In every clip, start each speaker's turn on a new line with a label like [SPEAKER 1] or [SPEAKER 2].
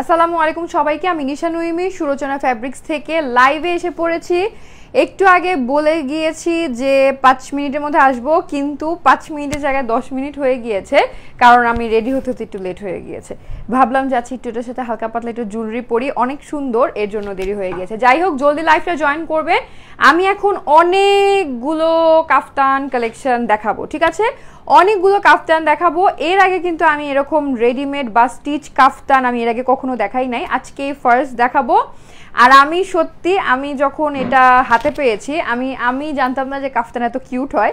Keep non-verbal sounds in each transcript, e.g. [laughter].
[SPEAKER 1] আসসালামু আলাইকুম সবাইকে, আমি নিশা নুইমি, সুরচনা ফ্যাব্রিক্স থেকে লাইভে এসে পড়েছি। একটু আগে বলে গিয়েছি যে পাঁচ মিনিটের মধ্যে আসব, কিন্তু পাঁচ মিনিটের জায়গায় দশ মিনিট হয়ে গিয়েছে, কারণ আমি রেডি হতে হতে একটু লেট হয়ে গিয়েছে। ভাবলাম যে আচ্ছা একটু এটার সাথে হালকা পাতলা একটু জুয়েলারি পরি, অনেক সুন্দর, এর জন্য দেরি হয়ে গিয়েছে। যাই হোক, জলদি লাইফটা জয়েন করবে। আমি এখন অনেকগুলো কাফতান কালেকশন দেখাবো, ঠিক আছে? অনেকগুলো কাফতান দেখাবো। এর আগে কিন্তু আমি এরকম রেডিমেড বা স্টিচ কাফতান আমি এর আগে কখনো দেখাই নাই। আজকে ফার্স্ট দেখাবো। আর আমি সত্যি, আমি যখন এটা হাতে পেয়েছি, আমি আমি জানতাম না যে কাফতান এত কিউট হয়।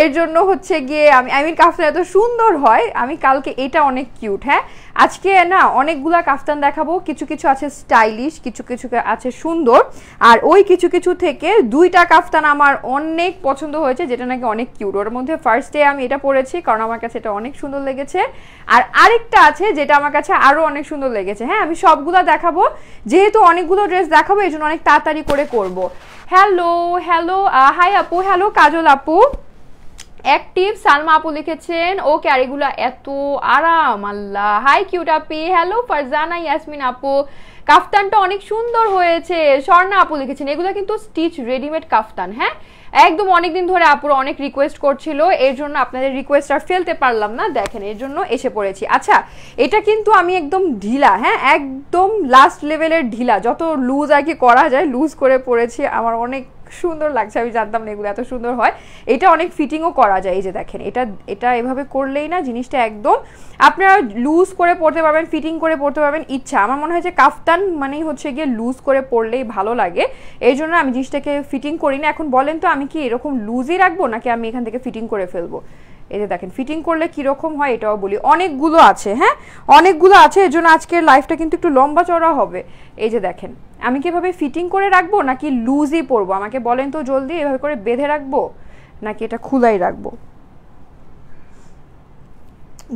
[SPEAKER 1] এর জন্য হচ্ছে গিয়ে আমি আই মিন কাফতান এত সুন্দর হয়, আমি কালকে এটা অনেক কিউট হ্যাঁ? আজকে না অনেকগুলা কাফতান দেখাবো। কিছু কিছু আছে স্টাইলিশ, কিছু কিছু আছে সুন্দর। আর ওই কিছু কিছু থেকে দুইটা কাফতান আমার অনেক পছন্দ হয়েছে, যেটা নাকি অনেক কিউট ওর মধ্যে ফার্স্ট ডে আমি এটা পরেছি কারণ আমার কাছে এটা অনেক সুন্দর লেগেছে। আর আরেকটা আছে যেটা আমার কাছে আরও অনেক সুন্দর লেগেছে। হ্যাঁ আমি সবগুলো দেখাবো। যেহেতু অনেকগুলো ড্রেস দেখাবো এই জন্য অনেক তাড়াতাড়ি করে করব। হ্যালো হ্যালো হাই আপু হ্যালো কাজল আপু। অ্যাক্টিভ সালমা আপু লিখেছেন ও ক্যারিগুলা এত আরাম, আল্লাহ। হাই কিউট আপি। হ্যালো ফারজানা, ইয়াসমিন আপু। কাফতানটা অনেক সুন্দর হয়েছে। স্বর্ণা আপু লিখেছেন, এগুলো কিন্তু স্টিচ রেডিমেড কাফতান। হ্যাঁ? একদম অনেকদিন ধরে আপুর অনেক রিকোয়েস্ট করছিল, এর জন্য আপনাদের রিকোয়েস্ট আর ফেলতে পারলাম না। দেখেন, এর জন্য এসে পড়েছি। আচ্ছা এটা কিন্তু আমি একদম ঢিলা হ্যাঁ? একদম লাস্ট লেভেলের ঢিলা। যত লুজ আর কি করা যায় লুজ করে পড়েছি। আমার অনেক সুন্দর লাগছে, আমি জানতাম না এগুলো এত সুন্দর হয়। এটা অনেক ফিটিংও করা যায়, এই যে দেখেন, এটা এটা এভাবে করলেই না জিনিসটা একদম আপনারা লুজ করে পড়তে পারবেন ফিটিং করে পড়তে পারবেন, ইচ্ছা। আমার মনে হয় যে কাফতান মানেই হচ্ছে গিয়ে লুজ করে পড়লেই ভালো লাগে। এই জন্য আমি জিনিসটাকে ফিটিং করি না। এখন বলেন তো আমি কি এরকম লুজই রাখব, নাকি আমি এখান থেকে ফিটিং করে ফেলব? এই যে দেখেন ফিটিং করলে কীরকম হয় এটাও বলি। অনেকগুলো আছে হ্যাঁ? অনেকগুলো আছে, এর জন্য আজকের লাইফটা কিন্তু একটু লম্বা চড়া হবে। এই যে দেখেন, আমি কি ফিটিং করে রাখব নাকি লুজই পরবো? আমাকে বলেন তো জলদি এভাবে করে বেঁধে রাখব নাকি এটা খোলাই রাখব?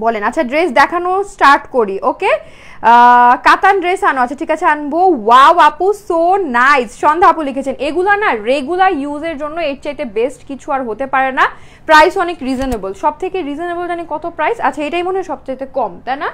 [SPEAKER 1] বলেন। আচ্ছা ড্রেস দেখানো স্টার্ট করি ওকে কাতান ড্রেস আনো। আচ্ছা ঠিক আছে, আনব। ওয়াও আপু সো নাইস সন্ধ্যা আপু লিখেছেন, এগুলা না রেগুলার ইউজের জন্য এর চাইতে বেস্ট কিছু আর হতে পারে না। প্রাইস অনেক রিজনেবল সব থেকে রিজনেবল জানি কত প্রাইস আচ্ছা এটাই মনে হয় সবচাইতে কম, তাই না?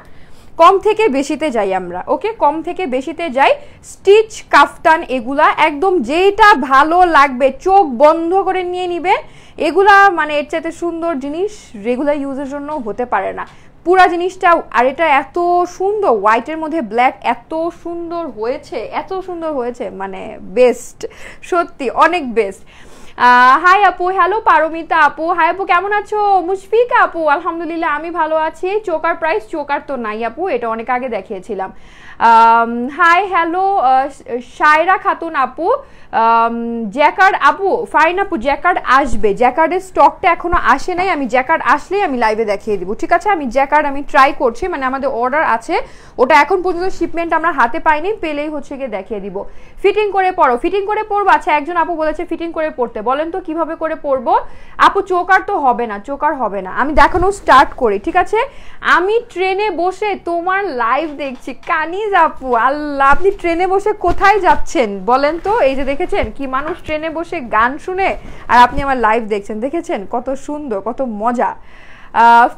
[SPEAKER 1] কম থেকে বেশিতে যাই আমরা ওকে কম থেকে বেশিতে যাই। স্টিচ কাফতান, এগুলা একদম যেটা ভালো লাগবে, চোখ বন্ধ করে নিয়ে নিবে। এগুলা মানে এর চাইতে সুন্দর জিনিস রেগুলার ইউজের জন্য হতে পারে না। পুরা জিনিসটা আর এটা এত সুন্দর হোয়াইটের মধ্যে ব্ল্যাক এত সুন্দর হয়েছে, এত সুন্দর হয়েছে মানে বেস্ট সত্যি অনেক বেস্ট হাই আপু হ্যালো পারমিতা আপু। হাই আপু, কেমন আছো? মুশফিকা আপু, আলহামদুলিল্লাহ আমি ভালো আছি। চোকার প্রাইস চোকার তো নাই আপু, এটা অনেক আগে দেখিয়েছিলাম। হাই হ্যালো সায়রা খাতুন আপু। জ্যাকার্ড আপু ফাইন আপু, জ্যাকার্ড আসবে। জ্যাকার্ডের স্টকটা এখনও আসে নাই, আমি জ্যাকার্ড আসলেই আমি লাইভে দেখিয়ে দিব। ঠিক আছে, আমি জ্যাকার্ড আমি ট্রাই করছি মানে আমাদের অর্ডার আছে। ওটা এখন পর্যন্ত শিপমেন্ট আমরা হাতে পাইনি, পেলেই হচ্ছে গিয়ে দেখিয়ে দিব। ফিটিং করে পড়ো ফিটিং করে পড়ব আচ্ছা একজন আপু বলেছে ফিটিং করে পড়তে বলেন তো কীভাবে করে পড়ব? আপু, চোকার তো হবে না, চোকার হবে না। আমি দেখানো স্টার্ট করি, ঠিক আছে? আমি ট্রেনে বসে তোমার লাইভ দেখছি। কানিজ আপু, আল্লাহ, আপনি ট্রেনে বসে কোথায় যাচ্ছেন? বলেন তো, এই যে দেখেছেন, কি মানুষ ট্রেনে বসে গান শুনে আর আপনি আমার লাইভ দেখছেন। দেখেছেন? কত সুন্দর, কত মজা।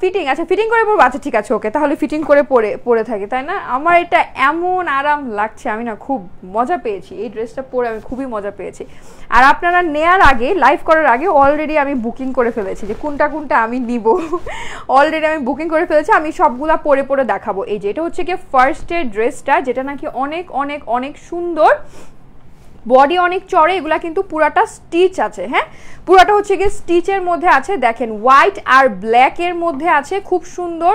[SPEAKER 1] ফিটিং আচ্ছা ফিটিং করে পরবো? আচ্ছা ঠিক আছে ওকে তাহলে ফিটিং করে পরে পরে থাকি, তাই না? আমার এটা এমন আরাম লাগছে, আমি না খুব মজা পেয়েছি, এই ড্রেসটা পরে আমি খুবই মজা পেয়েছি। আর আপনারা নেয়ার আগে লাইভ করার আগে অলরেডি আমি বুকিং করে ফেলেছি, যে কোনটা কোনটা আমি নিব। অলরেডি আমি বুকিং করে ফেলেছি, আমি সবগুলা পরে পরে দেখাবো। এই যে, এটা হচ্ছে কি ফার্স্টের ড্রেসটা যেটা নাকি অনেক অনেক অনেক সুন্দর। বডি অনেক চড়ে, এগুলা কিন্তু পুরাটা স্টিচ আছে হ্যাঁ? পুরাটা হচ্ছে গিয়ে স্টিচের মধ্যে আছে, দেখেন হোয়াইট আর ব্ল্যাকের মধ্যে আছে, খুব সুন্দর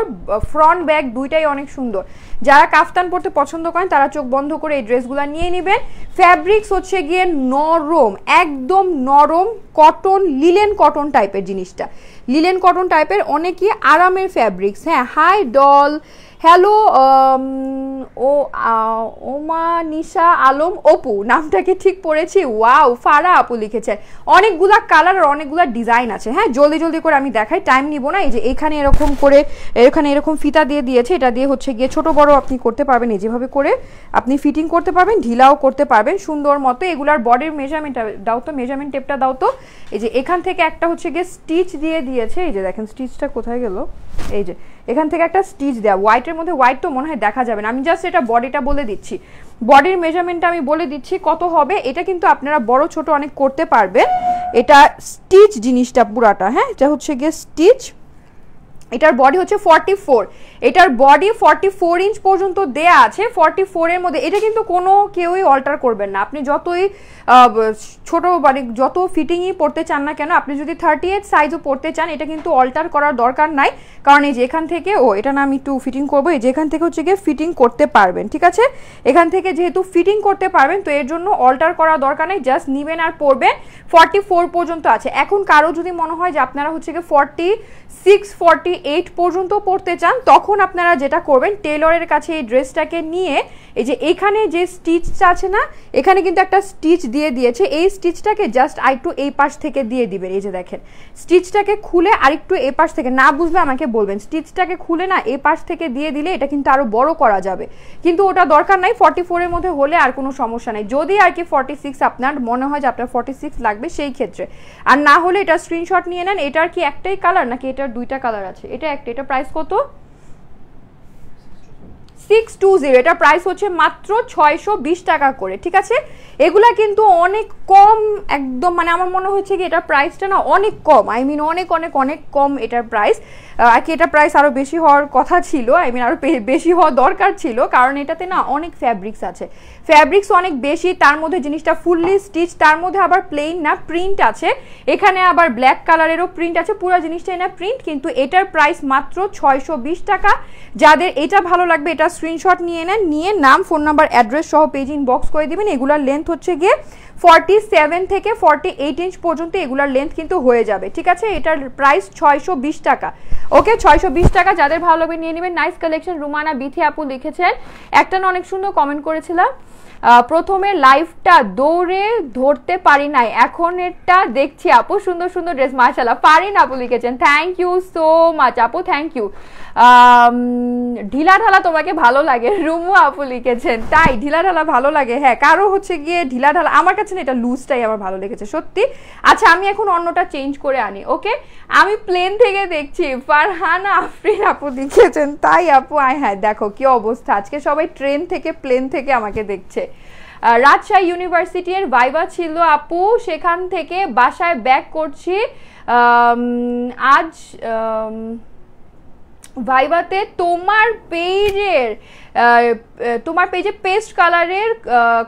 [SPEAKER 1] ফ্রন্ট ব্যাক দুইটাই অনেক সুন্দর। যারা কাফতান পরতে পছন্দ করেন, তারা চোখ বন্ধ করে এই ড্রেসগুলো নিয়ে নেবেন। ফ্যাব্রিক্স হচ্ছে গিয়ে নরম, একদম নরম কটন লিলেন কটন টাইপের জিনিসটা। লিলেন কটন টাইপের অনেকই আরামের ফ্যাব্রিক্স হ্যাঁ? হাই ডল হ্যালো ও ওমা নিশা আলম অপু নামটা কি ঠিক পড়েছি। ওয়াও ফারা আপু লিখেছেন অনেকগুলা কালার আর অনেকগুলা ডিজাইন আছে। হ্যাঁ জলদি জলদি করে আমি দেখাই। টাইম নিব না, এই যে এখানে এরকম করে, এখানে এরকম ফিতা দিয়ে দিয়েছে। এটা দিয়ে হচ্ছে গিয়ে ছোট বড় আপনি করতে পারবেন। এই যেভাবে করে আপনি ফিটিং করতে পারবেন, ঢিলাও করতে পারবেন সুন্দর মতো। এগুলার বডির মেজারমেন্ট দাও তো মেজারমেন্ট টেপটা দাও তো। এই যে এখান থেকে একটা হচ্ছে গিয়ে স্টিচ দিয়ে দিয়েছে। এই যে দেখেন স্টিচটা কোথায় গেল? এই যে, এখান থেকে একটা স্টিচ দেওয়া হোয়াইটের মধ্যে হোয়াইট তো মনে হয় দেখা যাবে না। আমি জাস্ট এটা বডিটা বলে দিচ্ছি। বডির মেজারমেন্টটা আমি বলে দিচ্ছি কত হবে। এটা কিন্তু আপনারা বড়, ছোট অনেক করতে পারবেন। এটা স্টিচ জিনিসটা পুরাটা হ্যাঁ? এটা হচ্ছে গিয়ে স্টিচ এটার বডি হচ্ছে ফর্টি ফোর এটার বডি ফর্টি ফোর ইঞ্চ পর্যন্ত দেয়া আছে ফর্টি ফোরের মধ্যে। এটা কিন্তু কোনো কেউই অল্টার করবেন না। আপনি যতই ছোট মানে যত ফিটিংই পড়তে চান না কেন, আপনি যদি থার্টি এইট সাইজও পড়তে চান, এটা কিন্তু অল্টার করার দরকার নাই। কারণ এই যে এখান থেকে, ও, এটা না আমি একটু ফিটিং করব, এই যে এখান থেকে হচ্ছে গিয়ে ফিটিং করতে পারবেন, ঠিক আছে? এখান থেকে যেহেতু ফিটিং করতে পারবেন, তো এর জন্য অল্টার করার দরকার নেই জাস্ট নিবেন আর পড়বেন ফর্টি ফোর পর্যন্ত আছে। এখন কারও যদি মনে হয় যে আপনারা হচ্ছে গিয়ে ফর্টি সিক্স ফর্টি এইট পর্যন্ত পড়তে চান, তখন আপনারা যেটা করবেন, টেলরের কাছে এই ড্রেসটাকে নিয়ে, এই যে এখানে যে স্টিচটা আছে না, এখানে কিন্তু একটা স্টিচ দিয়ে দিয়েছে। এই স্টিচটাকে জাস্ট আরেকটু এই পাশ থেকে দিয়ে দিবেন। এই যে দেখেন, স্টিচটাকে খুলে আরেকটু এই পাশ থেকে, না বুঝলে আমাকে বলবেন, স্টিচটাকে খুলে না এই পাশ থেকে দিয়ে দিলে এটা কিন্তু আরও বড় করা যাবে। কিন্তু ওটা দরকার নাই ফর্টি ফোরের মধ্যে হলে আর কোনো সমস্যা নেই। যদি আর কি ফর্টি সিক্স আপনার মনে হয় যে আপনার ফর্টি সিক্স লাগবে সেই ক্ষেত্রে। আর না হলে এটা স্ক্রিনশট নিয়ে নেন, এটার কি একটাই কালার নাকি এটার দুইটা কালার আছে। এটা একটা, এটা প্রাইস কত? সিক্স টু জিরো এটা প্রাইস হচ্ছে মাত্র ছয়শো বিশ টাকা করে, ঠিক আছে? এগুলা কিন্তু অনেক কম, একদম মানে আমার মনে হচ্ছে কি এটার প্রাইসটা না অনেক কম। আই মিন অনেক অনেক অনেক কম এটার প্রাইস আর কি এটা প্রাইস আরও বেশি হওয়ার কথা ছিল আই মিন আরও বেশি হওয়া দরকার ছিল, কারণ এটাতে না অনেক ফ্যাব্রিক্স আছে। ফ্যাব্রিক্স অনেক বেশি, তার মধ্যে জিনিসটা ফুললি স্টিচ তার মধ্যে আবার প্লেন না প্রিন্ট আছে। এখানে আবার ব্ল্যাক কালারেরও প্রিন্ট আছে, পুরো জিনিসটাই না প্রিন্ট কিন্তু এটার প্রাইস মাত্র ছয়শো বিশ টাকা। যাদের এটা ভালো লাগবে, এটা স্ক্রিনশট নিয়ে নেন, নিয়ে নাম ফোন নাম্বার অ্যাড্রেস সহ পেজ ইনবক্স করে দিবেন। এগুলার লেন্থ হচ্ছে গিয়ে ফর্টি সেভেন থেকে ফর্টি এইট ইঞ্চ পর্যন্ত এগুলার লেন্থ কিন্তু হয়ে যাবে, ঠিক আছে? এটার প্রাইস ছয়শো বিশ টাকা। ওকে, ছয়শো বিশ টাকা, যাদের ভালো লাগবে নিয়ে নেবেন। নাইস কালেকশন রুমানা বিথি আপু লিখেছেন। একটা না অনেক সুন্দর কমেন্ট করেছিলাম। প্রথমে লাইফটা দৌড়ে ধরতে পারি নাই। এখন এটা দেখছি আপু, সুন্দর সুন্দর ড্রেস মাশাল্লাহ পারিন আপু লিখেছেন। থ্যাংক ইউ সো মাচ আপু থ্যাংক ইউ ঢিলা ঢালা তোমাকে ভালো লাগে, রুমু আপু লিখেছেন। তাই, ঢিলা ঢালা ভালো লাগে। হ্যাঁ কারও হচ্ছে গিয়ে ঢিলা ঢালা, আমার কাছে না এটা লুজটাই আমার ভালো লেগেছে, সত্যি। আচ্ছা আমি এখন অন্যটা চেঞ্জ করে আনি ওকে আমি প্লেন থেকে দেখছি, ফারহানা আফরিন আপু লিখেছেন। তাই আপু, আয় হ্যাঁ দেখো কি অবস্থা। আজকে সবাই ট্রেন থেকে প্লেন থেকে আমাকে দেখছে। রাজশাহী ইউনিভার্সিটির ভাইবা ছিল আপু, সেখান থেকে বাসায় ব্যাক করছি। আজ ভাইবাতে তোমার পেজের তোমার পেজে পেস্ট কালারের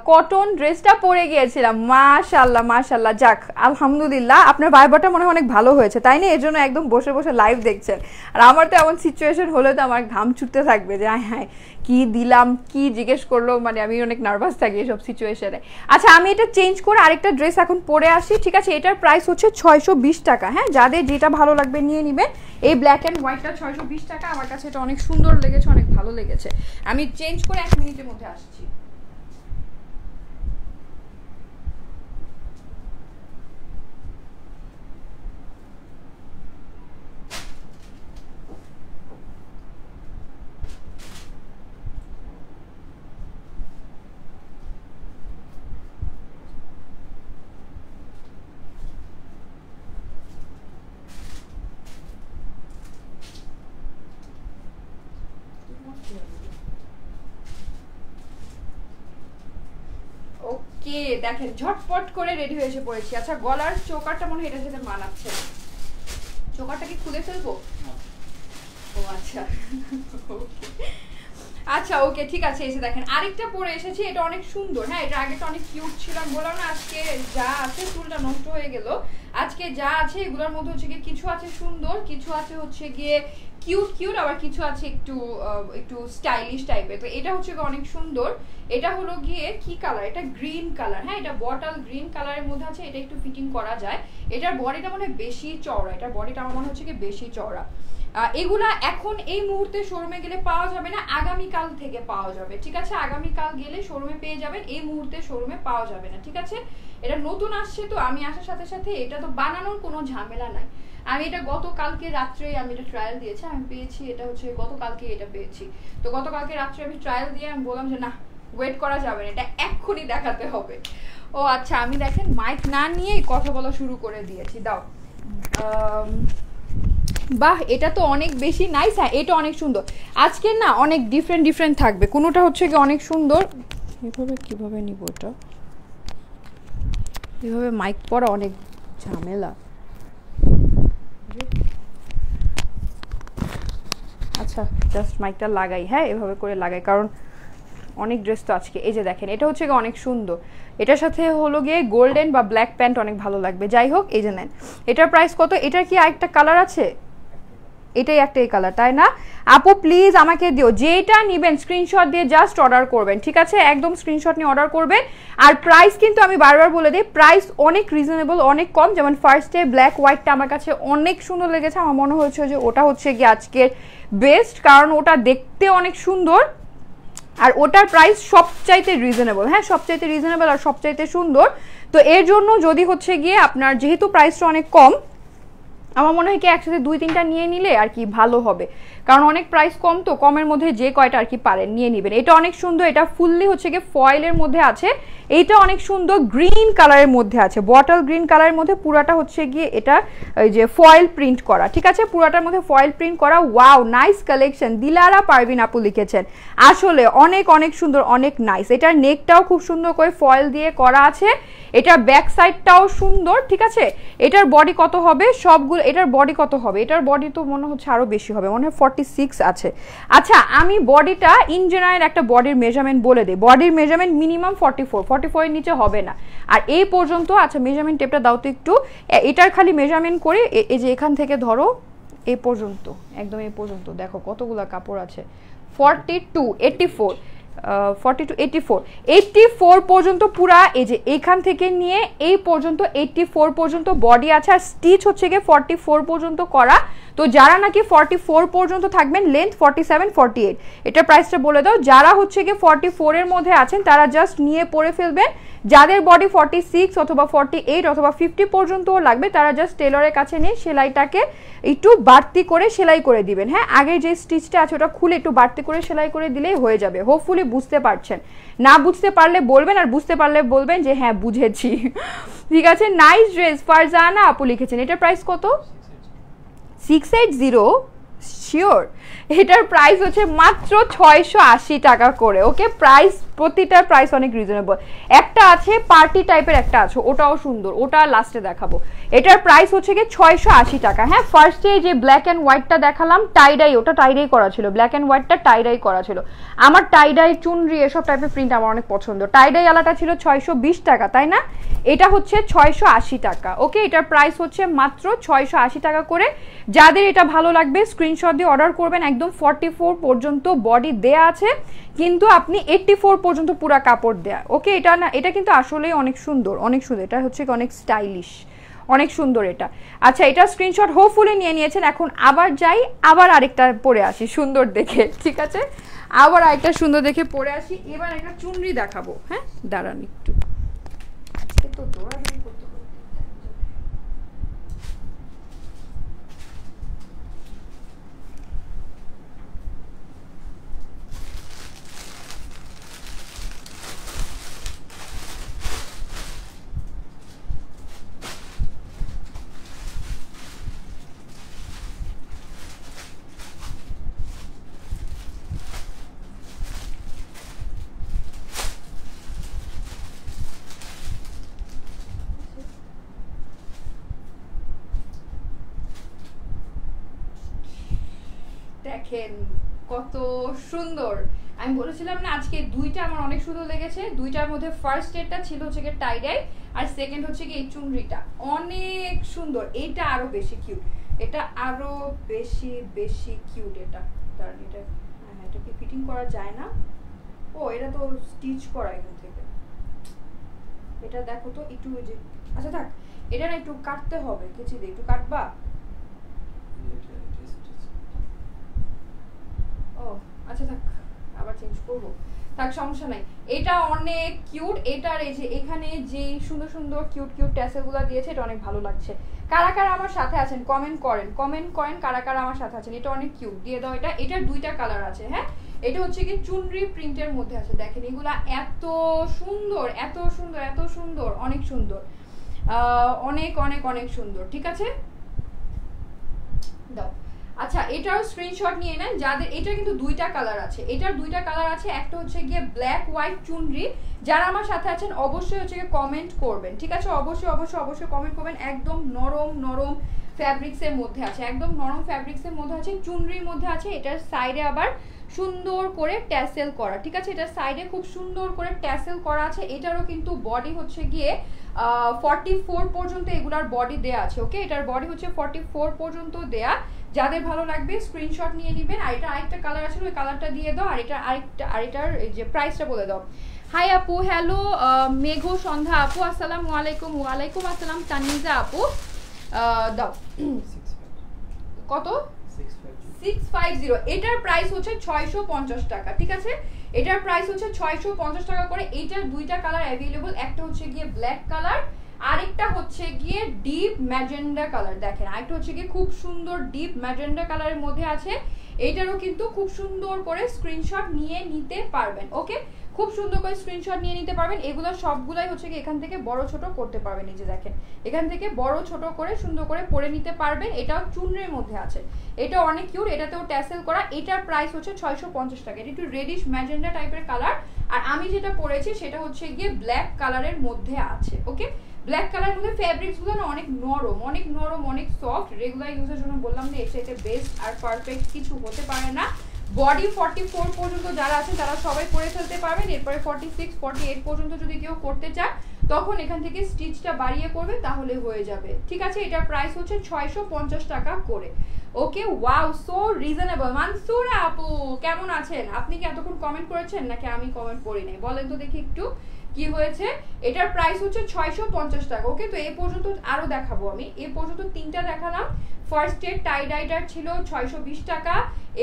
[SPEAKER 1] কটন ড্রেসটা পরে গিয়েছিলাম। মাশাল্লাহ মাশাল্লাহ। যাক, আলহামদুলিল্লাহ, আপনার ভাইবাটা মনে হয় অনেক ভালো হয়েছে। তাই না? এর জন্য একদম বসে বসে লাইভ দেখছেন। আর আমার তো এমন সিচুয়েশন হলে তো আমার ঘাম ছুটতে থাকবে যে হ্যাঁ কি দিলাম, কি জিজ্ঞেস করল মানে আমি অনেক নার্ভাস থাকি এসব সিচুয়েশনে আচ্ছা আমি এটা চেঞ্জ করে আরেকটা ড্রেস এখন পরে আসি, ঠিক আছে? এটার প্রাইস হচ্ছে ছয়শো বিশ টাকা হ্যাঁ? যাদের যেটা ভালো লাগবে নিয়ে নিবে। এই ব্ল্যাক অ্যান্ড হোয়াইটটা ছয়শো বিশ টাকা, আমার কাছে এটা অনেক সুন্দর লেগেছে, অনেক ভালো লেগেছে। আমি চেঞ্জ করে এক মিনিটের মধ্যে আসছি। ওকে দেখেন, ঝটপট করে রেডি হয়ে এসে পড়েছি। আচ্ছা গলার চোকারটা মনে হয় এটার সাথে মানাচ্ছে। চোকারটা কি খুলে ফেলব? ও আচ্ছা। আচ্ছা ওকে, ঠিক আছে এসে দেখেন, আরেকটা পরে এসেছি, এটা অনেক সুন্দর। হ্যাঁ এটা আগেটা অনেক কিউট ছিলাম বললাম না, আজকে যা আছে, চুলটা নষ্ট হয়ে গেল। আজকে যা আছে, এগুলোর মধ্যে হচ্ছে গিয়ে কিছু আছে সুন্দর, কিছু আছে হচ্ছে গিয়ে কিউট কিউট আবার কিছু আছে একটু একটু স্টাইলিশ টাইপের তো এটা হচ্ছে অনেক সুন্দর। এটা হলো গিয়ে কি কালার এটা গ্রিন কালার হ্যাঁ এটা বটল গ্রিন কালারের মধ্যে আছে, এটা একটু ফিটিং করা যায়। এটার বডিটা মনে হয় বেশি চওড়া। এটার বডিটা আমার মনে হচ্ছে কি বেশি চওড়া। এগুলা এখন এই মুহূর্তে শোরুমে গেলে পাওয়া যাবে না, আগামীকাল থেকে পাওয়া যাবে। ঠিক আছে? আগামীকাল গেলে শোরুমে পেয়ে যাবেন, এই মুহূর্তে শোরুমে পাওয়া যাবে না। ঠিক আছে? এটা নতুন আসছে তো আমি আসার সাথে সাথে এটা তো বানানোর কোনো ঝামেলা নাই। আমি এটা গতকালকে রাত্রে আমি এটা ট্রায়াল দিয়েছি, আমি পেয়েছি, এটা হচ্ছে গতকালকে এটা পেয়েছি। তো গতকালকে রাত্রে আমি ট্রায়াল দিয়ে আমি বললাম যে, না ওয়েট করা যাবে না, এটা এক্ষুনি দেখাতে হবে। ও আচ্ছা আমি দেখেন মাইক না নিয়েই কথা বলা শুরু করে দিয়েছি, দাও। বাহ, এটা তো অনেক বেশি নাইস হ্যাঁ এটা অনেক সুন্দর। আজকে না অনেক ডিফারেন্ট ডিফারেন্ট থাকবে, কোনোটা হচ্ছে কি অনেক সুন্দর? এভাবে কীভাবে নিব এটা? এভাবে মাইক পরা অনেক ঝামেলা। আচ্ছা জাস্ট মাইকটা লাগাই। হ্যাঁ এভাবে করে লাগাই, কারণ অনেক ড্রেস তো আজকে। এই যে দেখেন, এটা হচ্ছে অনেক সুন্দর। এটার সাথে হলো গিয়ে গোল্ডেন বা ব্ল্যাক প্যান্ট অনেক ভালো লাগবে। যাই হোক, এই যে নেন। এটার প্রাইস কত? এটার কি আরেকটা কালার আছে? এটাই একটাই কালার তাই না? আপু প্লিজ আমাকে দিও যেটা নেবেন স্ক্রিনশট দিয়ে জাস্ট অর্ডার করবেন, ঠিক আছে? একদম স্ক্রিনশট নিয়ে অর্ডার করবেন। আর প্রাইস কিন্তু আমি বারবার বলে দিই প্রাইস অনেক রিজনেবল অনেক কম। যেমন ফার্স্টে ব্ল্যাক হোয়াইটটা আমার কাছে অনেক সুন্দর লেগেছে। আমার মনে হয়েছে যে ওটা হচ্ছে গিয়ে আজকের বেস্ট কারণ ওটা দেখতে অনেক সুন্দর। আর ওটার প্রাইস সবচাইতে রিজনেবল হ্যাঁ সবচাইতে রিজনেবল আর সবচাইতে সুন্দর। তো এর জন্য যদি হচ্ছে গিয়ে আপনার, যেহেতু প্রাইসটা অনেক কম আমার মনে হয় কি একসাথে দুই তিনটা নিয়ে নিলে আর কি ভালো হবে। কারণ অনেক প্রাইস কম তো, কমের মধ্যে যে কয়টা আর কি পারেন, নিয়ে নেবেন। এটা অনেক সুন্দর, এটা ফুললি হচ্ছে গিয়ে ফয়েলের মধ্যে আছে। এইটা অনেক সুন্দর গ্রিন কালারের মধ্যে আছে। বটল গ্রিন কালারের মধ্যে পুরাটা হচ্ছে গিয়ে এটা ওই যে ফয়েল প্রিন্ট করা। ঠিক আছে? পুরাটার মধ্যে ফয়েল প্রিন্ট করা। Wow nice collection Dilara Parvin আপু লিখেছেন। আসলে অনেক অনেক সুন্দর, অনেক নাইস এটার নেকটাও খুব সুন্দর করে ফয়েল দিয়ে করা আছে। এটার ব্যাক সাইডটাও সুন্দর, ঠিক আছে? এটার বডি কত হবে? সবগুলো, এটার বডি কত হবে? এটার বডি তো মনে হচ্ছে আরও বেশি হবে। মনে হয় আছে। আচ্ছা আমি বডিটা ইন একটা বডির মেজারমেন্ট বলে দিই। বডির measurement minimum forty four forty ফোরের নিচে হবে না। আর এই পর্যন্ত আচ্ছা মেজারমেন্ট টেপটা দাও তো একটু। এটার খালি মেজারমেন্ট করে এই যে এখান থেকে ধরো এই পর্যন্ত, একদম এই পর্যন্ত, দেখো কতগুলো কাপড় আছে। Forty two eighty four forty two eighty four eighty four পর্যন্ত পুরা, এই যে এখান থেকে নিয়ে, এই পর্যন্ত এইটটি ফোর পর্যন্ত বডি আছে। আর স্টিচ হচ্ছে গিয়ে ফর্টি ফোর পর্যন্ত করা। তো যারা নাকি ফর্টি ফোর পর্যন্ত থাকবেন length forty seven forty eight এটার প্রাইসটা বলে দাও। যারা হচ্ছে গিয়ে ফর্টি ফোরের মধ্যে আছেন, তারা জাস্ট নিয়ে পরে ফেলবেন। যাদের বডি ফর্টি সিক্স অথবা ফর্টি এইট অথবা ফিফটি পর্যন্তও লাগবে, তারা জাস্ট টেলরের কাছে নিয়ে সেলাইটাকে একটু বাড়তি করে সেলাই করে দিবেন। হ্যাঁ আগের যে স্টিচটা আছে, ওটা খুলে একটু বাড়তি করে সেলাই করে দিলেই হয়ে যাবে। হোপফুলি বুঝতে পারছেন। না বুঝতে পারলে বলবেন, আর বুঝতে পারলে বলবেন যে হ্যাঁ বুঝেছি। [laughs] ঠিক আছে? নাইস ড্রেস ফারজানা আপু লিখেছেন। এটার প্রাইস কত? সিক্স এইট জিরো শিওর এটার প্রাইস হচ্ছে মাত্র ছয়শো আশি টাকা করে ওকে প্রাইস প্রতিটার প্রাইস অনেক রিজনেবল একটা আছে পার্টি টাইপের একটা আছে, ওটাও সুন্দর, ওটা লাস্টে দেখাবো। এটার প্রাইস হচ্ছে গিয়ে ছয়শো আশি টাকা। হ্যাঁ ফার্স্টে যে ব্ল্যাক অ্যান্ড হোয়াইটটা দেখালাম টাইডাই ওটা টাইডাই করা ছিল। ব্ল্যাক অ্যান্ড হোয়াইটটা টাইডাই করা ছিল। আমার টাইডাই চুনরি এসব টাইপের প্রিন্ট আমার অনেক পছন্দ। টাইডাই আলাটা ছিল ছয়শো বিশ টাকা, তাই না? এটা হচ্ছে ছয়শো আশি টাকা ওকে এটার প্রাইস হচ্ছে মাত্র ছয়শো আশি টাকা করে। যাদের এটা ভালো লাগবে স্ক্রিনশট দিয়ে অর্ডার করবেন একদম ফর্টি ফোর পর্যন্ত বডি দেয়া আছে, কিন্তু আপনি এইটটি পর্যন্ত পুরা কাপড় দেয়া। ওকে এটা না, এটা কিন্তু আসলেই অনেক সুন্দর অনেক সুন্দর। এটা হচ্ছে অনেক স্টাইলিশ অনেক সুন্দর এটা। আচ্ছা এটা স্ক্রিনশট হোপফুলি নিয়ে নিয়েছেন। এখন আবার যাই, আবার আরেকটা পরে আসি, সুন্দর দেখে, ঠিক আছে? আবার আরেকটা সুন্দর দেখে পরে আসি। এবার একটা চুনরি দেখাবো। হ্যাঁ দাঁড়ান একটু। তো দৌড়াদৌড়ি করতে দেখেন কত সুন্দর। আমি বলেছিলাম না, আজকে দুইটা আমার অনেক সুন্দর লেগেছে। দুইটার মধ্যে ফার্স্ট এরটা ছিল হচ্ছে গিয়ে টাইডাই আর সেকেন্ড হচ্ছে গিয়ে এই চুনরিটা। অনেক সুন্দর এইটা আরও বেশি কিউট এটা আরও বেশি বেশি কিউট এটা। কারণ এটা হ্যাঁ এটা কি ফিটিং করা যায় না। ও, এটা তো স্টিচ করা এখান থেকে। এটা দেখো তো, একটু যে আচ্ছা থাক, এটা না একটু কাটতে হবে কিছু দিয়ে একটু কাটবা ও আচ্ছা থাক, আবার চেঞ্জ করব। থাক, সমস্যা নাই। এটা অনেক কিউট এটার এই যে এখানে যে সুন্দর সুন্দর কিউট কিউট ট্যাসেলগুলো দিয়েছে, এটা অনেক ভালো লাগছে। কারা কারা আমার সাথে আছেন কমেন্ট করেন। কমেন্ট করেন কারা কারা আমার সাথে আছেন, এটা অনেক কিউট দিয়ে দাও এটা, এটার দুইটা কালার আছে হ্যাঁ? এটা হচ্ছে কি চুনরি প্রিন্টের মধ্যে আছে, দেখেন, এগুলা এত সুন্দর এত সুন্দর এত সুন্দর, অনেক সুন্দর। অনেক অনেক অনেক সুন্দর, ঠিক আছে? দাও। আচ্ছা এটাও স্ক্রিনশট নিয়ে নেন। যাদের, এটা কিন্তু দুইটা কালার আছে। এটার দুইটা কালার আছে, একটা হচ্ছে গিয়ে ব্ল্যাক হোয়াইট চুনরি। যারা আমার সাথে আছেন, অবশ্যই হচ্ছে গিয়ে কমেন্ট করবেন, ঠিক আছে? অবশ্যই অবশ্যই অবশ্যই কমেন্ট করবেন। একদম নরম নরম ফ্যাব্রিক্সের মধ্যে আছে। একদম নরম ফ্যাব্রিক্সের মধ্যে আছে, চুনরির মধ্যে আছে। এটার সাইডে আবার সুন্দর করে ট্যাসেল করা, ঠিক আছে? এটার সাইডে খুব সুন্দর করে ট্যাসেল করা আছে। এটারও কিন্তু বডি হচ্ছে গিয়ে ফর্টি ফোর পর্যন্ত এগুলার বডি দেয়া আছে ওকে এটার বডি হচ্ছে ফর্টি ফোর পর্যন্ত দেয়া। যাদের ভালো লাগবে স্ক্রিনশট নিয়ে নেবেন। আর এটা আরেকটা কালার আছে ওই কালারটা দিয়ে দাও আর এটা আরেকটা আর এটার এই যে প্রাইসটা বলে দাও। হাই আপু হ্যালো মেঘো সন্ধ্যা আপু আসসালামু আলাইকুম ওয়ালাইকুম আসসালাম তানিজা আপু। দাও। কত? সিক্স ফাইভ জিরো এটার প্রাইস হচ্ছে ছয়শো পঞ্চাশ টাকা ঠিক আছে? এটার প্রাইস হচ্ছে ছয়শো পঞ্চাশ টাকা করে। এইটার দুইটা কালার অ্যাভেলেবল একটা হচ্ছে গিয়ে ব্ল্যাক কালার আরেকটা হচ্ছে গিয়ে ডিপ ম্যাজেন্ডা কালার দেখেন, আরেকটা হচ্ছে গিয়ে খুব সুন্দর ডিপ ম্যাজেন্ডা কালারের মধ্যে আছে। এইটারও কিন্তু খুব সুন্দর করে স্ক্রিনশট নিয়ে নিতে পারবেন ওকে খুব সুন্দর করে স্ক্রিনশট নিয়ে নিতে পারবেন। এগুলো সবগুলাই হচ্ছে কি এখান থেকে বড় ছোট করতে পারবেন যে দেখেন। এখান থেকে বড় ছোট করে সুন্দর করে পরে নিতে পারবেন। এটাও চুনরের মধ্যে আছে। এটা অনেক কিউট এটাতেও ট্যাসেল করা। এটার প্রাইস হচ্ছে ছয়শো পঞ্চাশ টাকা। এটা একটু রেডিশ ম্যাজেন্ডা টাইপের কালার আর আমি যেটা পরেছি, সেটা হচ্ছে গিয়ে ব্ল্যাক কালারের মধ্যে আছে ওকে ব্ল্যাক কালার মধ্যে ফ্যাব্রিক্সগুলো না অনেক নরম অনেক নরম, অনেক সফট রেগুলার ইউজের জন্য বললাম যে চাইতে বেস্ট আর পারফেক্ট কিছু হতে পারে না। বডি ফর্টি ফোর পর্যন্ত যারা আছে, তারা সবাই করে ফেলতে পারবেন। এরপরে ফর্টি সিক্স ফর্টি এইট পর্যন্ত যদি কেউ করতে চায়, তখন এখান থেকে স্টিচটা বাড়িয়ে করবে, তাহলে হয়ে যাবে। ঠিক আছে? এটার প্রাইস হচ্ছে ছয়শো পঞ্চাশ টাকা করে। Okay wow so reasonable Mansura আপু, কেমন আছেন? আপনি কি এতক্ষণ কমেন্ট করেছেন? নাকি আমি কমেন্ট করি নাই বলেন তো দেখি একটু। কি হয়েছে? এটার প্রাইস হচ্ছে ছয়শো পঞ্চাশ টাকা। ওকে তো এ পর্যন্ত আরও দেখাবো আমি। এ পর্যন্ত তিনটা দেখালাম। ফার্স্ট টাইডাইটার টাই ডাইটার ছিল ছয়শো বিশ টাকা।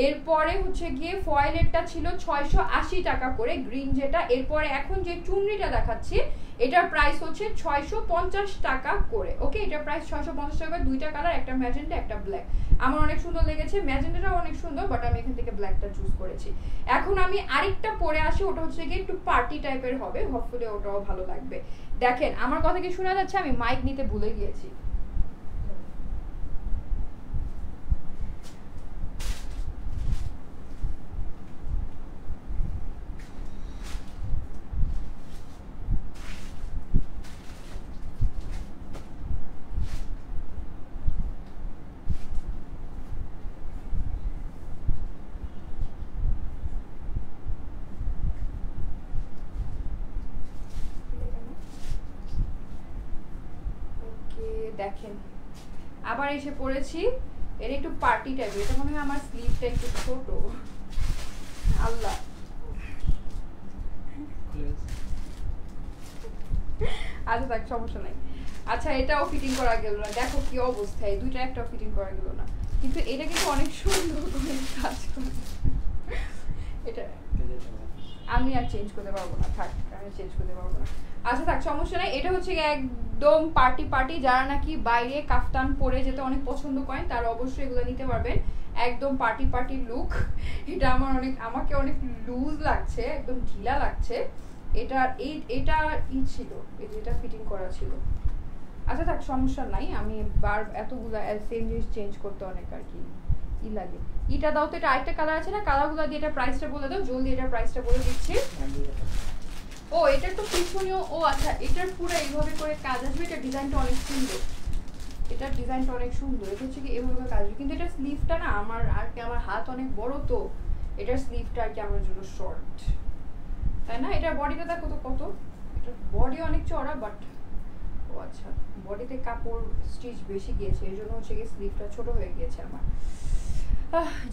[SPEAKER 1] এরপরে হচ্ছে গিয়ে ফয়েলেরটা ছিল ছয়শো আশি টাকা করে গ্রিন যেটা। এরপরে এখন যে চুনরিটা দেখাচ্ছি এটার প্রাইস হচ্ছে ছয়শো পঞ্চাশ টাকা করে ওকে এটার প্রাইস ছয়শো পঞ্চাশ টাকা দুইটা কালার একটা ম্যাজেন্টা একটা ব্ল্যাক আমার অনেক সুন্দর লেগেছে ম্যাজেন্টাটাও অনেক সুন্দর বাট আমি এখান থেকে ব্ল্যাকটা চুজ করেছি। এখন আমি আরেকটা পরে আসি, ওটা হচ্ছে গিয়ে একটু পার্টি টাইপের হবে হপফুলি ওটাও ভালো লাগবে। দেখেন, আমার কথা কি শোনা যাচ্ছে? আমি মাইক নিতে ভুলে গিয়েছি দেখেন এসে এর একটু পার্টি টাইপের এটা মনে হয় আমার স্লিভটা একটু ছোট। আল্লাহ। আচ্ছা থাক সমস্যা নাই। আচ্ছা এটাও ফিটিং করা গেল না। দেখো কি অবস্থা, এই দুইটা একটাও ফিটিং করা গেল না। কিন্তু এটা কিন্তু অনেক সুন্দর করে কাজ করে। এটা আমি আর চেঞ্জ করতে পারব না। থাক, আমি চেঞ্জ করতে পারব না। আচ্ছা থাক, সমস্যা নাই। এটা হচ্ছে একদম পার্টি পার্টি যারা নাকি বাইরে কাফতান পরে যেতে অনেক পছন্দ করেন, তারা অবশ্যই এগুলো নিতে পারবেন। একদম পার্টি পার্টি লুক এটা আমার অনেক, আমাকে অনেক লুজ লাগছে, একদম ঢিলা লাগছে। এটা, এই, এটা ই ছিল, এই যে এটা ফিটিং করা ছিল। আচ্ছা থাক, সমস্যা নাই। আমি বার, এতগুলো সেম জিনিস চেঞ্জ করতে অনেক আর কি ই লাগে। ইটা দাও তো, এটা আরেকটা কালার আছে না? কালারগুলো দিয়ে এটা প্রাইসটা বলে দাও। জলদি এটা প্রাইসটা বলে দিচ্ছি। ও, এটার তো পিছনেও, ও আচ্ছা এটার পুরো এইভাবে করে কাজ আসবে এটা ডিজাইনটা অনেক সুন্দর। এটার ডিজাইনটা অনেক সুন্দর, এটা হচ্ছে কি এভাবে কাজ কিন্তু এটা স্লিভটা না আমার আর কি, আমার হাত অনেক বড় তো, এটার স্লিভটা আর কি আমার জন্য শর্ট তাই না? এটার বডিটা দেখো তো কত। এটার বডি অনেক চড়া বাট ও আচ্ছা বডিতে কাপড় স্টিচ বেশি গিয়েছে এই জন্য হচ্ছে কি স্লিভটা ছোট হয়ে গিয়েছে আমার।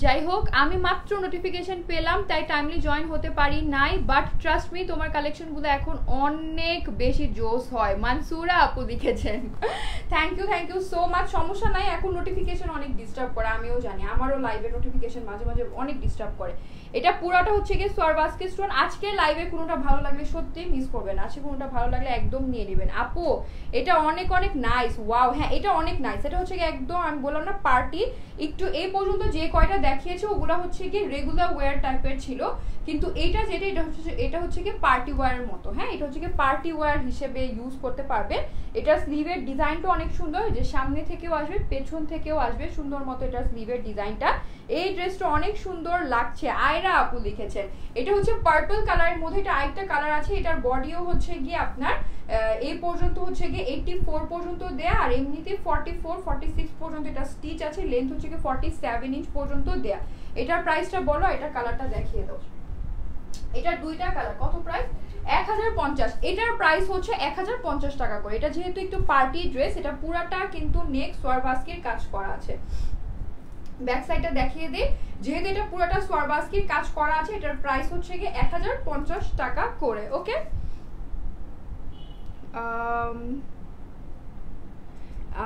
[SPEAKER 1] যাই হোক, আমি মাত্র নোটিফিকেশন পেলাম, তাই টাইমলি জয়েন হতে পারি নাই বাট ট্রাস্ট মি তোমার কালেকশনগুলো এখন অনেক বেশি জোস হয়। মানসুরা আপু লিখেছেন thank you thank you so much সমস্যা নাই, এখন নোটিফিকেশন অনেক ডিস্টার্ব করে, আমিও জানি, আমারও লাইভে নোটিফিকেশন মাঝে মাঝে অনেক ডিস্টার্ব করে। এটা পুরোটা হচ্ছে গিয়ে সোয়ারবাস্কে স্টোন। আজকে লাইভে কোনোটা ভালো লাগলে সত্যি মিস করবেন আজকে কোনোটা ভালো লাগলে একদম নিয়ে নেবেন। আপু, এটা অনেক অনেক নাইস ওয়াও হ্যাঁ এটা অনেক নাইস এটা হচ্ছে গিয়ে একদম আমি বললাম না পার্টি একটু এই পর্যন্ত যে কয়টা দেখিয়েছে, ওগুলো হচ্ছে গিয়ে রেগুলার ওয়্যার টাইপের ছিল। কিন্তু এটা যেটা, এটা হচ্ছে এটা হচ্ছে কি পার্টি ওয়্যারের মতো হ্যাঁ? এটা হচ্ছে কি পার্টি ওয়্যার হিসেবে ইউজ করতে পারবে। এটা স্লিভের ডিজাইনটা অনেক সুন্দর যে সামনে থেকেও আসবে, পেছন থেকেও আসবে, সুন্দর মতো এটা স্লিভের ডিজাইনটা এই ড্রেসটা অনেক সুন্দর লাগছে। আয়রা আপু লিখেছেন, এটা হচ্ছে পার্পল কালারের মধ্যে, এটা আরেকটা কালার আছে, এটার বডিও হচ্ছে গিয়ে আপনার এই পর্যন্ত হচ্ছে গিয়ে এইটটি ফোর পর্যন্ত দেয়া, আর এমনিতে ফর্টি ফোর ফর্টি সিক্স পর্যন্ত এটা স্টিচ আছে লেন্থ হচ্ছে গিয়ে ফর্টি সেভেন ইঞ্চ পর্যন্ত দেয়া। এটার প্রাইসটা বলো এটার কালারটা দেখিয়ে দাও। এটার দুইটা কালার কত প্রাইস এক হাজার পঞ্চাশ। এটার প্রাইস হচ্ছে এক হাজার পঞ্চাশ টাকা করে। এটা যেহেতু একটু পার্টি ড্রেস এটা পুরাটা কিন্তু নেক সোয়ারবাস্কির কাজ করা আছে। ব্যাক সাইডটা দেখিয়ে দিই। যেহেতু এটা পুরোটা সোয়ারবাস্কির কাজ করা আছে, এটার প্রাইস হচ্ছে গিয়ে এক হাজার পঞ্চাশ টাকা করে ওকে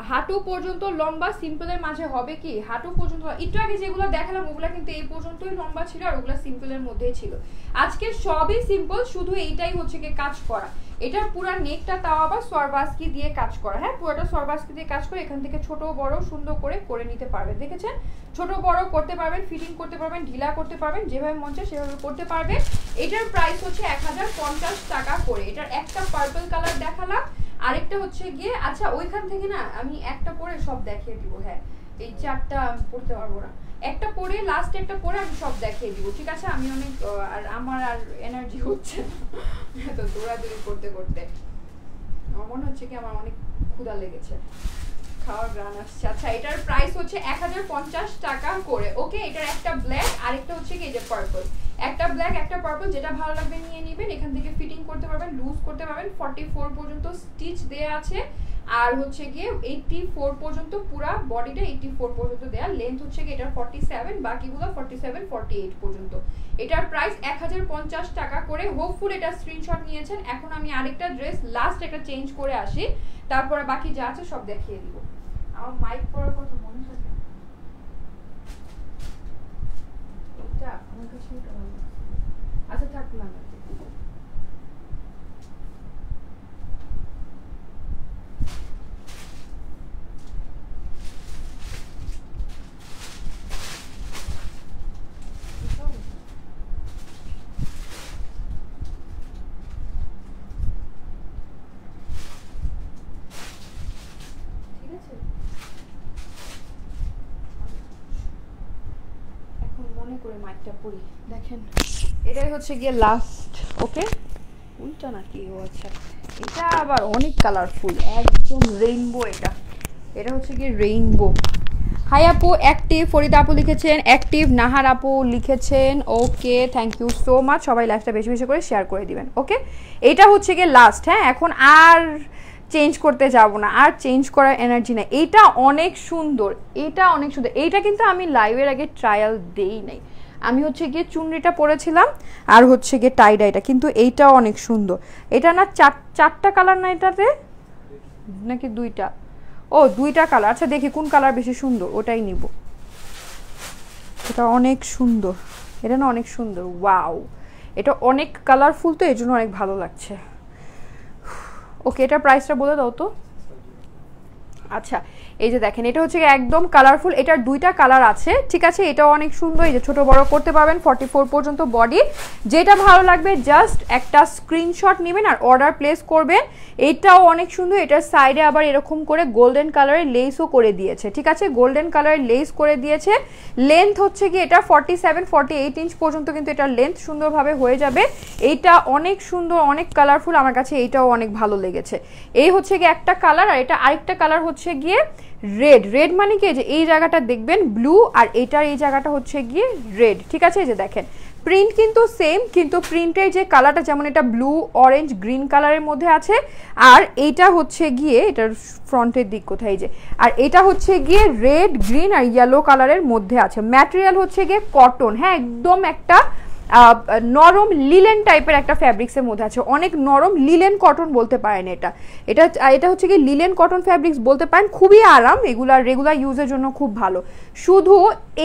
[SPEAKER 1] হাঁটু পর্যন্ত লম্বা সিম্পলের মাঝে হবে কি? হাঁটু পর্যন্ত একটু আগে যেগুলো দেখালাম, ওগুলো কিন্তু এই পর্যন্তই লম্বা ছিল আর ওগুলো সিম্পলের মধ্যেই ছিল। আজকে সবই সিম্পল শুধু এইটাই হচ্ছে কি কাজ করা। এটার পুরো নেকটা তাও আবার সরবাস্কি দিয়ে কাজ করা। হ্যাঁ পুরোটা সরবাস্কি দিয়ে কাজ করে এখান থেকে ছোট, বড়, সুন্দর করে করে নিতে পারবেন, দেখেছেন? ছোট, বড় করতে পারবেন ফিটিং করতে পারবেন, ঢিলা করতে পারবেন, যেভাবে মন চায় সেভাবে করতে পারবেন। এটার প্রাইস হচ্ছে এক হাজার পঞ্চাশ টাকা করে। এটার একটা পার্পল কালার দেখালাম। আরেকটা হচ্ছে গিয়ে আচ্ছা ওইখান থেকে না, আমি একটা পরে সব দেখিয়ে দিব হ্যাঁ। এই চারটা পড়তে পারব না। একটা পরে লাস্ট একটা পরে আমি সব দেখিয়ে দিব, ঠিক আছে? আমি অনেক আর আমার আর এনার্জি হচ্ছে না। তো দৌড়াদৌড়ি করতে করতে। আমার মনে হচ্ছে কি আমার অনেক ক্ষুধা লেগেছে। খাওয়ার আচ্ছা এটার প্রাইস হচ্ছে এক হাজার পঞ্চাশ টাকা করে। ওকে এটার একটা ব্ল্যাক হচ্ছে যে পার্পল একটা ব্ল্যাক একটা পার্পল যেটা ভালো লাগবে নিয়ে নেবেন। এখান থেকে ফিটিং করতে পারবেন লুজ করতে পারবেন। ফর্টি ফোর পর্যন্ত স্টিচ আছে। আর হচ্ছে গিয়ে ফোর পর্যন্ত পুরা বডিটা ফোর পর্যন্ত হচ্ছে এটার ফর্টি সেভেন বাকিগুলো ফর্টি সেভেন এইট পর্যন্ত। এটার প্রাইস এক হাজার পঞ্চাশ টাকা করে। হোপফুল এটা স্ক্রিনশট নিয়েছেন। এখন আমি আরেকটা ড্রেস লাস্ট একটা চেঞ্জ করে আসি। তারপরে বাকি যা আছে সব দেখিয়ে দিব। আমার মাইক পরার কথা মনে থাকে এটা আমার কাছে আচ্ছা থাক না করে মাইকটা পড়ি দেখেন এটাই হচ্ছে গিয়ে লাস্ট ওকে উল্টা নাকি ও আচ্ছা। এটা আবার অনেক কালারফুল একদম রেইনবো এটা। এটা হচ্ছে গিয়ে রেইনবো হাই আপু অ্যাক্টিভ ফরিদা আপু লিখেছেন অ্যাক্টিভ নাহার আপু লিখেছেন okay thank you so much সবাই লাইফটা বেশি বেশি করে শেয়ার করে দিবেন ওকে এটা হচ্ছে গিয়ে লাস্ট হ্যাঁ? এখন আর চেঞ্জ করতে যাব না, আর চেঞ্জ করার এনার্জি নেই। এইটা অনেক সুন্দর, এটা অনেক সুন্দর। এইটা কিন্তু আমি লাইভের আগে ট্রায়াল দেই নাই। আমি হচ্ছে গিয়ে চুনরিটা পরেছিলাম, আর হচ্ছে গিয়ে টাইডাইটা কিন্তু এইটাও অনেক সুন্দর। এটা না চার, চারটা কালার না এটাতে? নাকি দুইটা? ও, দুইটা কালার আচ্ছা দেখি কোন কালার বেশি সুন্দর? ওটাই নিব। এটা অনেক সুন্দর। এটা না অনেক সুন্দর। ওয়াও! এটা অনেক কালারফুল তো এই জন্য অনেক ভালো লাগছে। ওকে, এটা প্রাইসটা বলে দাও তো। আচ্ছা এই যে দেখেন, এটা হচ্ছে একদম কালারফুল এটার দুইটা কালার আছে, ঠিক আছে? এটাও অনেক সুন্দর, এই যে ছোট বড় করতে পারবেন ফর্টি ফোর পর্যন্ত বডি যেটা ভালো লাগবে জাস্ট একটা স্ক্রিনশট নেবেন আর অর্ডার প্লেস করবেন। এটাও অনেক সুন্দর, এটার সাইডে আবার এরকম করে গোল্ডেন কালারের লেসও করে দিয়েছে, ঠিক আছে? গোল্ডেন কালারের লেস করে দিয়েছে। লেন্থ হচ্ছে কি এটা ফর্টি সেভেন ফর্টি ইঞ্চ পর্যন্ত কিন্তু এটার লেন্থ সুন্দরভাবে হয়ে যাবে। এইটা অনেক সুন্দর, অনেক কালারফুল আমার কাছে এইটাও অনেক ভালো লেগেছে। এই হচ্ছে গিয়ে একটা কালার আর এটা আরেকটা কালার হচ্ছে গিয়ে রেড রেড মানে কি? যে এই জায়গাটা দেখবেন ব্লু আর এটার এই জায়গাটা হচ্ছে গিয়ে রেড ঠিক আছে? এই যে দেখেন প্রিন্ট কিন্তু সেম কিন্তু প্রিন্টের যে কালারটা যেমন এটা ব্লু অরেঞ্জ গ্রিন কালারের মধ্যে আছে, আর এইটা হচ্ছে গিয়ে, এটার ফ্রন্টের দিক কোথায় যে, আর এটা হচ্ছে গিয়ে রেড গ্রিন আর ইয়েলো কালারের মধ্যে আছে। ম্যাটেরিয়াল হচ্ছে গিয়ে কটন হ্যাঁ একদম একটা নরম লিলেন টাইপের একটা ফ্যাব্রিক্সের মধ্যে আছে। অনেক নরম লিলেন কটন বলতে পারেন এটা। এটা এটা হচ্ছে কি লিলেন কটন ফ্যাব্রিক্স বলতে পারেন, খুবই আরাম এগুলার রেগুলার ইউজের জন্য খুব ভালো। শুধু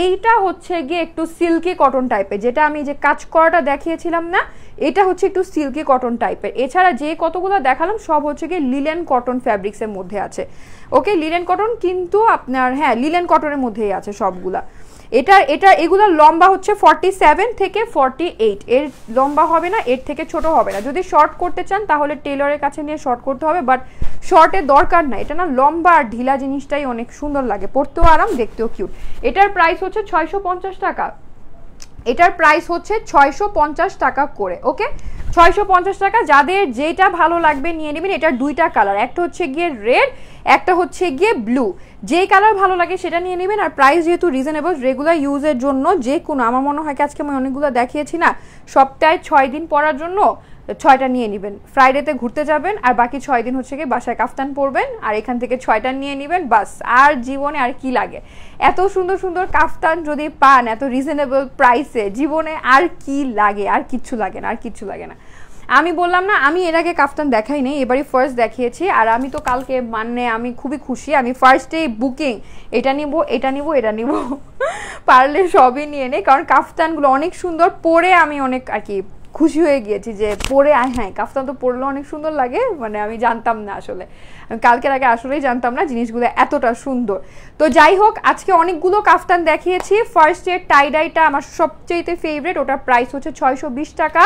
[SPEAKER 1] এইটা হচ্ছে গিয়ে একটু সিল্কি কটন টাইপের যেটা আমি যে কাজ করাটা দেখিয়েছিলাম না, এটা হচ্ছে একটু সিল্কি কটন টাইপের এছাড়া যে কতগুলো দেখালাম, সব হচ্ছে গিয়ে লিলেন কটন ফ্যাব্রিক্সের মধ্যে আছে। ওকে লিলেন কটন কিন্তু আপনার হ্যাঁ লিলেন কটনের মধ্যেই আছে সবগুলা। এটার এটা, এগুলো লম্বা হচ্ছে ফর্টি সেভেন থেকে ফর্টি এইট এর লম্বা হবে না, এর থেকে ছোট হবে না। যদি শর্ট করতে চান, তাহলে টেলরের কাছে নিয়ে শর্ট করতে হবে বাট শর্টের দরকার না। এটা না লম্বা আর ঢিলা জিনিসটাই অনেক সুন্দর লাগে। পরতেও আরাম, দেখতেও কিউট এটার প্রাইস হচ্ছে ছয়শো পঞ্চাশ টাকা। এটার প্রাইস হচ্ছে ছয়শো পঞ্চাশ টাকা করে ওকে ছয়শো পঞ্চাশ টাকা, যাদের যেটা ভালো লাগবে নিয়ে নেবেন, এটার দুইটা কালার একটা হচ্ছে গিয়ে রেড একটা হচ্ছে গিয়ে ব্লু যেই কালার ভালো লাগে সেটা নিয়ে নেবেন, আর প্রাইস যেহেতু রিজনেবল রেগুলার ইউজের জন্য যে কোনো, আমার মনে হয় আজকে আমি অনেকগুলো দেখিয়েছি না, সপ্তাহে ছয় দিন পরার জন্য ছয়টা নিয়ে নেবেন। ফ্রাইডেতে ঘুরতে যাবেন আর বাকি ছয় দিন হচ্ছে গিয়ে বাসায় কাফতান পরবেন আর এখান থেকে ছয়টা নিয়ে নেবেন, বাস। আর জীবনে আর কি লাগে? এত সুন্দর সুন্দর কাফতান যদি পান, এত রিজনেবল প্রাইসে জীবনে আর কি লাগে? আর কিচ্ছু লাগে না, আর কিচ্ছু লাগে না। আমি বললাম না, আমি এর আগে কাফতান দেখাই নেই, এবারই ফার্স্ট দেখিয়েছি আর আমি তো কালকে মানে আমি খুবই খুশি, আমি ফার্স্টে বুকিং এটা নিব এটা নিব এটা নিব, [laughs] পারলে সবই নিয়ে নেই, কারণ কাফতানগুলো অনেক সুন্দর, পরে আমি অনেক আর কি খুশি হয়ে গিয়েছি যে পরে হ্যাঁ কাফতান তো পরলে অনেক সুন্দর লাগে মানে আমি জানতাম না আসলে। আমি কালকের আগে আসলেই জানতাম না জিনিসগুলো এতটা সুন্দর। তো যাই হোক, আজকে অনেকগুলো কাফতান দেখিয়েছি। ফার্স্ট এর টাইডাইটা আমার সবচেয়ে ফেভারেট ওটার প্রাইস হচ্ছে ছয়শো বিশ টাকা।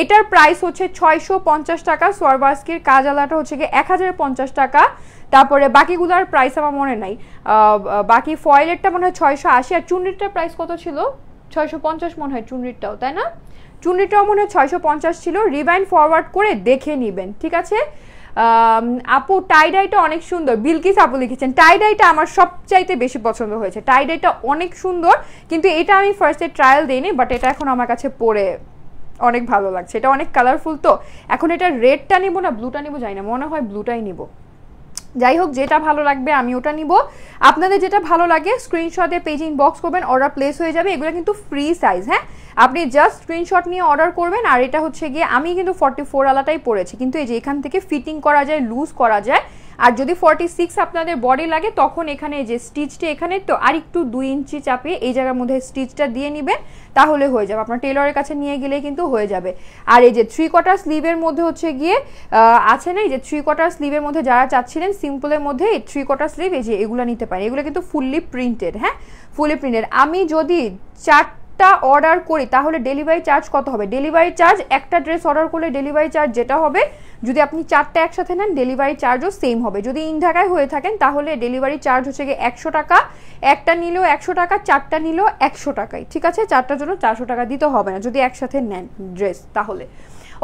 [SPEAKER 1] এটার প্রাইস হচ্ছে ছয়শো পঞ্চাশ টাকা। সোয়ারবাস্কির কাজালাটা হচ্ছে গিয়ে এক টাকা। তারপরে বাকিগুলোর প্রাইস আমার মনে নাই। বাকি ফয়েলেরটা মনে হয় ছয়শো আশি, আর চুনরিটার প্রাইস কত ছিল? ছয়শো পঞ্চাশ মনে হয় চুনরিটাও তাই না? চুনরিটাও মনে হয় ছয়শো পঞ্চাশ ছিল রিভাইন ফরওয়ার্ড করে দেখে নেবেন, ঠিক আছে? আপু টাইডাইটা অনেক সুন্দর। বিলকিস আপু লিখেছেন টাইডাইটা আমার সবচাইতে বেশি পছন্দ হয়েছে। টাইডাইটা অনেক সুন্দর, কিন্তু এটা আমি ফার্স্টে ট্রায়াল দিইনি বাট এটা এখন আমার কাছে পরে অনেক ভালো লাগছে। এটা অনেক কালারফুল তো। এখন এটা রেডটা নিবো না ব্লুটা নিবো যাই না, মনে হয় ব্লুটাই নিবো। যাই হোক যেটা ভালো লাগবে আমি ওটা নিব। আপনাদের যেটা ভালো লাগে স্ক্রিনশটে পেজ ইনবক্স করবেন অর্ডার প্লেস হয়ে যাবে। এগুলো কিন্তু ফ্রি সাইজ হ্যাঁ? আপনি জাস্ট স্ক্রিনশট নিয়ে অর্ডার করবেন, আর এটা হচ্ছে গিয়ে আমি কিন্তু ফর্টি ফোর আলাটাই পড়েছি কিন্তু এই যে এখান থেকে ফিটিং করা যায় লুজ করা যায় আর যদি ফর্টি সিক্স আপনাদের বডি লাগে, তখন এখানে যে স্টিচটি এখানে, তো আর একটু দুই ইঞ্চি চাপিয়ে এই জায়গার মধ্যে স্টিচটা দিয়ে নেবেন, তাহলে হয়ে যাবে। আপনার টেলরের কাছে নিয়ে গেলে কিন্তু হয়ে যাবে। আর এই যে থ্রি কোয়ার্টার স্লিভের মধ্যে হচ্ছে গিয়ে আছে না এই যে থ্রি কোয়ার্টার স্লিভের মধ্যে যারা চাচ্ছিলেন সিম্পলের মধ্যে এই থ্রি কোয়ার্টার স্লিভ এই যে এগুলো নিতে পারেন। এগুলো কিন্তু ফুললি প্রিন্টেড হ্যাঁ? ফুললি প্রিন্টেড আমি যদি চার একটা অর্ডার করি, তাহলে ডেলিভারি চার্জ কত হবে? ডেলিভারি চার্জ একটা ড্রেস অর্ডার করলে ডেলিভারি চার্জ যেটা হবে, যদি আপনি চারটা একসাথে নেন ডেলিভারি চার্জও সেম হবে। যদি ইন ঢাকায় হয়ে থাকেন, তাহলে ডেলিভারি চার্জ হচ্ছে গিয়ে একশো টাকা। একটা নিলেও একশো টাকা, চারটা নিলেও একশো টাকাই। ঠিক আছে? চারটার জন্য চারশো টাকা দিতে হবে না, যদি একসাথে নেন ড্রেস তাহলে।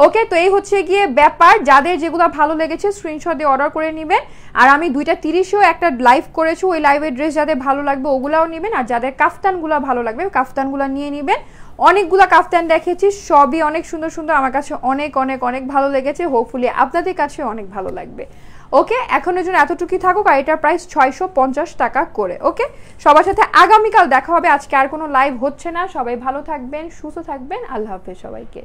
[SPEAKER 1] ওকে তো এই হচ্ছে গিয়ে ব্যাপার। যাদের যেগুলো ভালো লেগেছে স্ক্রিনশট দিয়ে অর্ডার করে নেবেন। আর আমি দুইটা তিরিশেও একটা লাইভ করেছি, ওই লাইভের ড্রেস যাদের ভালো লাগবে ওগুলাও নেবেন। আর যাদের কাফতানগুলো ভালো লাগবে, কাফতানগুলো নিয়ে নেবেন। অনেকগুলো কাফতান দেখেছি, সবই অনেক সুন্দর সুন্দর। আমার কাছে অনেক অনেক অনেক ভালো লেগেছে। হোপফুলি আপনাদের কাছে অনেক ভালো লাগবে। ওকে এখনের জন্য এতটুকুই থাকুক আর এটার প্রাইস ছয়শো পঞ্চাশ টাকা করে। ওকে সবার সাথে আগামীকাল দেখা হবে। আজকে আর কোনো লাইভ হচ্ছে না। সবাই ভালো থাকবেন, সুস্থ থাকবেন। আল্লাহ হাফেজ সবাইকে।